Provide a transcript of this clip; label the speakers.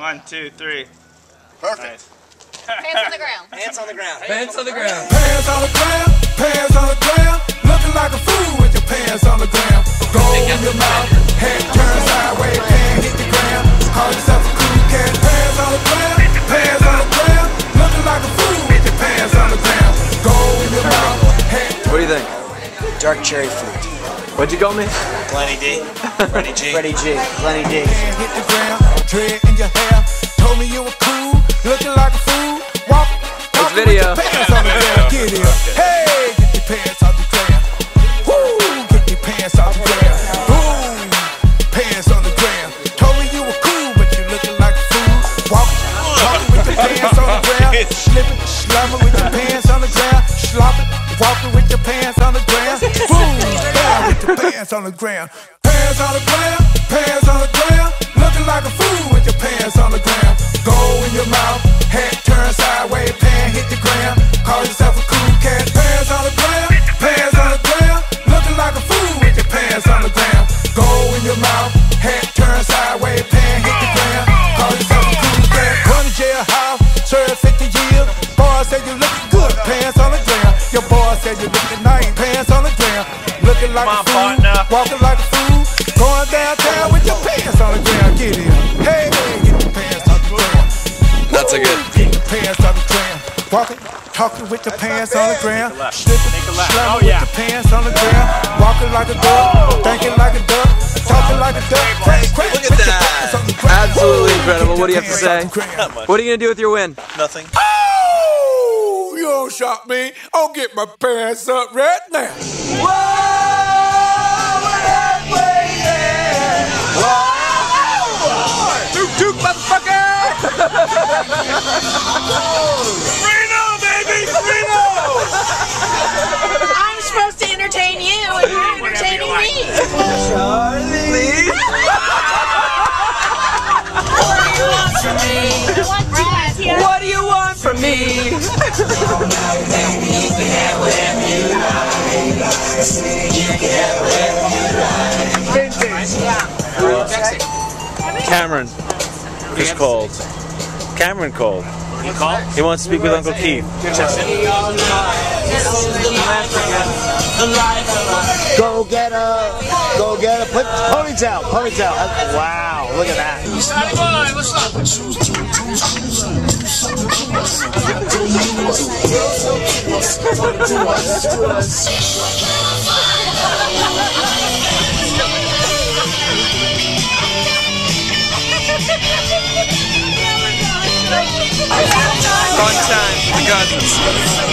Speaker 1: One, two, three.
Speaker 2: Perfect.
Speaker 3: Hands on the ground.
Speaker 4: Hands on the ground.
Speaker 5: Pants on the ground.
Speaker 6: Pants on the ground, pants on the ground. Looking like a fool with your pants on the ground. Gold in your mouth, head turned sideways, pan hit the ground. Call yourself a cool cat. Pants on the ground, pants on the ground. Looking like a fool with your pants on the ground. Gold in your mouth, head
Speaker 5: What do you think?
Speaker 4: Dark cherry fruit.
Speaker 5: What'd you call me?
Speaker 4: Plenty D. Freddie G. Freddie G. Plenty D.
Speaker 6: pan hit the ground. Your hair. Told me you were cool, looking like a fool. Walk, walking with
Speaker 5: video.
Speaker 6: your pants on the ground. Get. Hey, get your pants off the ground. Woo, get your pants off the ground. Boom, pants on the ground. Told me you were cool, but you looking like a fool. Walk, walking with your pants on the ground. Slipping, slumming with your pants on the ground. Slopping, walking with your pants on the ground. Boom, down with your pants on the ground. Pants on the ground, pants on the ground. Looking like
Speaker 1: Come on,
Speaker 6: a fool,
Speaker 1: partner.
Speaker 6: walking like a fool. Going downtown with your pants on the ground. Get in. Hey, get your pants on the ground.
Speaker 5: That's a good.
Speaker 6: Get your pants on the ground. Walking, talking with your pants on the ground. Slipping,
Speaker 1: Take a left.
Speaker 6: slumming
Speaker 1: Oh, yeah.
Speaker 6: with your pants on the ground. Walking like a duck, oh. thinking like a duck, talking like a duck. Crack, crack,
Speaker 4: Look at
Speaker 6: with your
Speaker 4: that.
Speaker 6: pants on the ground.
Speaker 5: Absolutely incredible. What do you have to say?
Speaker 6: on the ground.
Speaker 5: What are you gonna do with your win?
Speaker 4: Nothing.
Speaker 6: Oh, you don't shock me. I'll get my pants up right now.
Speaker 5: Duke, motherfucker!
Speaker 1: Reno, baby! Reno!
Speaker 3: I'm supposed to entertain you, and you're entertaining you like. me. Charlie!
Speaker 5: what do you want from me. What do you want from me?
Speaker 7: Cameron is called. Cameron called.
Speaker 1: He called?
Speaker 7: He wants to speak with Uncle Keith.
Speaker 8: Go get her. Go get her. Put ponytail. Ponytail. Wow. Look at that.
Speaker 5: Fun